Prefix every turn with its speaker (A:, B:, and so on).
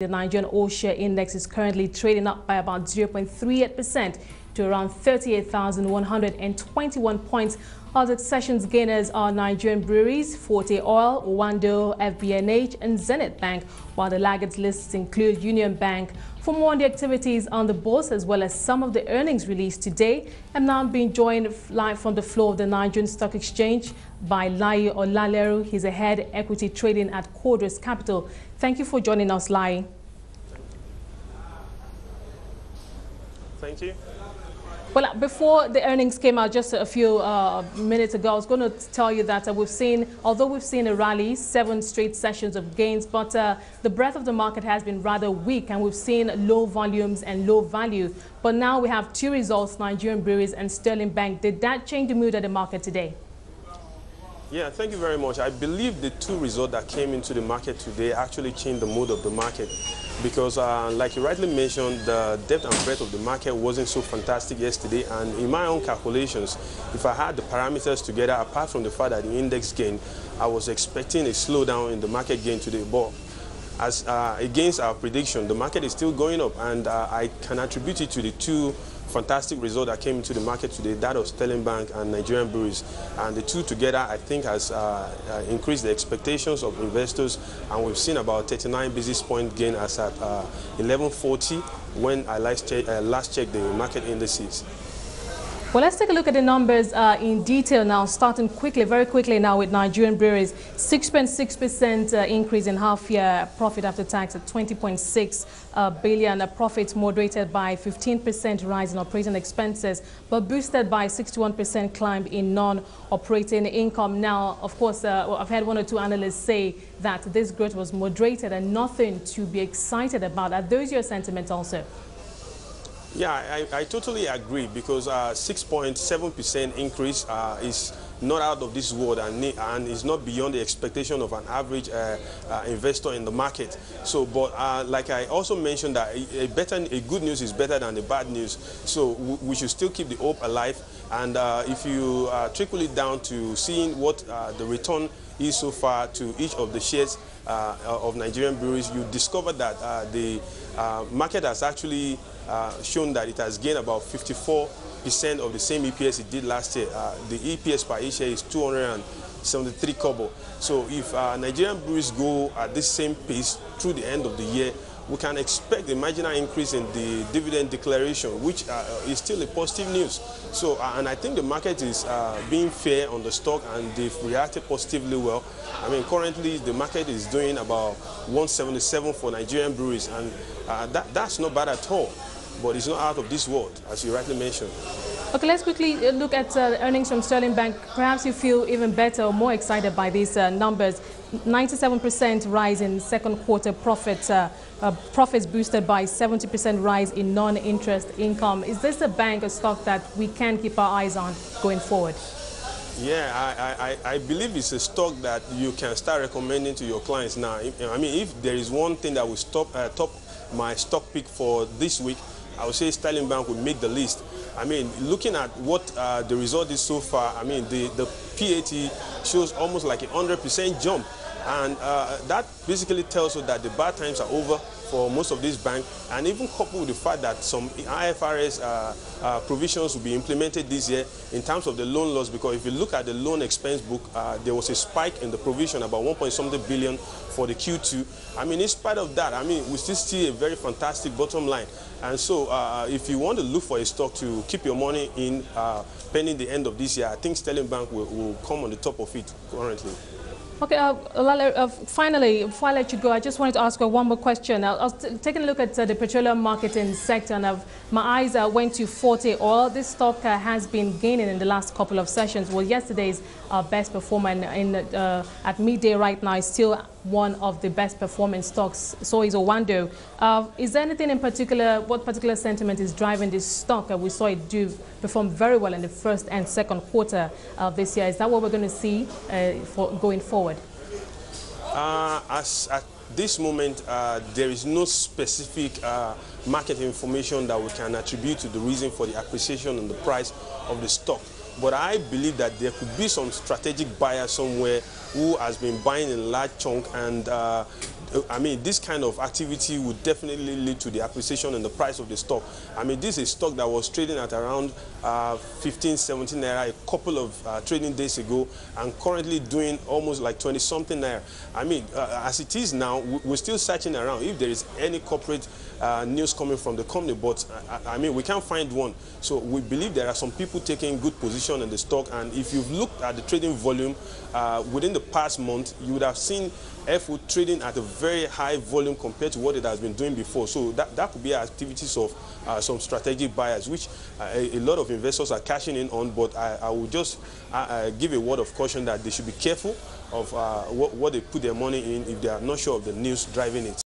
A: The Nigerian All-Share Index is currently trading up by about 0.38% to around 38,121 points. Other sessions gainers are Nigerian breweries, Forte Oil, Oando, FBNH and Zenith Bank, while the laggards lists include Union Bank. For more on the activities on the bourse as well as some of the earnings released today, I'm now being joined live from the floor of the Nigerian Stock Exchange by Lai Olaleru. He's a head equity trading at Cordros Capital. Thank you for joining us, Lai.
B: Thank you.
A: Well, before the earnings came out just a few uh, minutes ago, I was going to tell you that uh, we've seen, although we've seen a rally, seven straight sessions of gains, but uh, the breadth of the market has been rather weak, and we've seen low volumes and low value. But now we have two results, Nigerian Breweries and Sterling Bank. Did that change the mood of the market today?
B: Yeah, thank you very much. I believe the two results that came into the market today actually changed the mood of the market because, uh, like you rightly mentioned, the depth and breadth of the market wasn't so fantastic yesterday. And in my own calculations, if I had the parameters together, apart from the fact that the index gained, I was expecting a slowdown in the market gain today. But as uh, against our prediction, the market is still going up, and uh, I can attribute it to the two fantastic result that came into the market today, that of Sterling Bank and Nigerian Breweries. And the two together, I think, has uh, uh, increased the expectations of investors. And we've seen about 39 basis point gain as at uh, 1140 when I last, check, uh, last checked the market indices.
A: Well, let's take a look at the numbers uh, in detail now, starting quickly, very quickly now with Nigerian breweries. 6.6% uh, increase in half-year profit after tax at 20.6 uh, billion. A profit moderated by 15% rise in operating expenses, but boosted by 61% climb in non-operating income. Now, of course, uh, I've had one or two analysts say that this growth was moderated and nothing to be excited about. Are those your sentiments also?
B: Yeah, I, I totally agree because 6.7% uh, increase uh, is not out of this world and, and is not beyond the expectation of an average uh, uh, investor in the market. So, but uh, like I also mentioned that a, better, a good news is better than the bad news. So we should still keep the hope alive. And uh, if you trickle it down to seeing what the return is so far to each of the shares of Nigerian breweries, you discover that the market has actually uh, shown that it has gained about 54% of the same EPS it did last year. Uh, the EPS per each share is 273 kobo. So if uh, Nigerian breweries go at this same pace through the end of the year, we can expect a marginal increase in the dividend declaration, which uh, is still a positive news. So, uh, and I think the market is uh, being fair on the stock and they've reacted positively well. I mean, currently the market is doing about 177 for Nigerian breweries, and that, that's not bad at all but it's not out of this world, as you rightly mentioned.
A: Okay, let's quickly uh, look at uh, earnings from Sterling Bank. Perhaps you feel even better or more excited by these uh, numbers. 97% rise in second quarter profit, uh, uh, profits boosted by 70% rise in non-interest income. Is this a bank, a stock that we can keep our eyes on going forward?
B: Yeah, I, I, I believe it's a stock that you can start recommending to your clients now. I mean, if there is one thing that will stop, uh, top my stock pick for this week, I would say Sterling Bank would make the list. I mean, looking at what uh, the result is so far, I mean, the, the PAT shows almost like a 100% jump. And uh, that basically tells you that the bad times are over for most of these banks, and even coupled with the fact that some IFRS uh, uh, provisions will be implemented this year in terms of the loan loss, because if you look at the loan expense book, uh, there was a spike in the provision, about 1 point something billion for the Q2. I mean, in spite of that, I mean, we still see a very fantastic bottom line. And so uh, if you want to look for a stock to keep your money in uh, pending the end of this year, I think Sterling Bank will, will come on the top of it currently.
A: Okay, uh, uh, finally, before I let you go, I just wanted to ask you one more question. I was taking a look at uh, the petroleum marketing sector, and I've, my eyes uh, went to Forte Oil. This stock uh, has been gaining in the last couple of sessions. Well, yesterday's uh, best performer in, in at midday right now is still one of the best performing stocks. So is Oando. is there anything in particular, what particular sentiment is driving this stock? we saw it do perform very well in the first and second quarter of this year. Is that what we're going to see for going forward?
B: Uh, as at this moment, uh, there is no specific uh, market information that we can attribute to the reason for the appreciation and the price of the stock. But I believe that there could be some strategic buyer somewhere who has been buying in large chunk and uh, I mean, this kind of activity would definitely lead to the appreciation and the price of the stock. I mean, this is stock that was trading at around uh, 15, 17 naira a couple of uh, trading days ago and currently doing almost like 20 something naira. I mean, uh, as it is now, we're still searching around if there is any corporate uh, news coming from the company, but I, I mean, we can't find one. So we believe there are some people taking good position in the stock, and if you've looked at the trading volume uh, within the past month, you would have seen FO trading at a very high volume compared to what it has been doing before. So that, that could be activities of uh, some strategic buyers, which uh, a, a, lot of investors are cashing in on. But I, I will just uh, uh, give a word of caution that they should be careful of uh, what, what they put their money in if they are not sure of the news driving it.